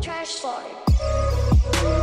trash slide.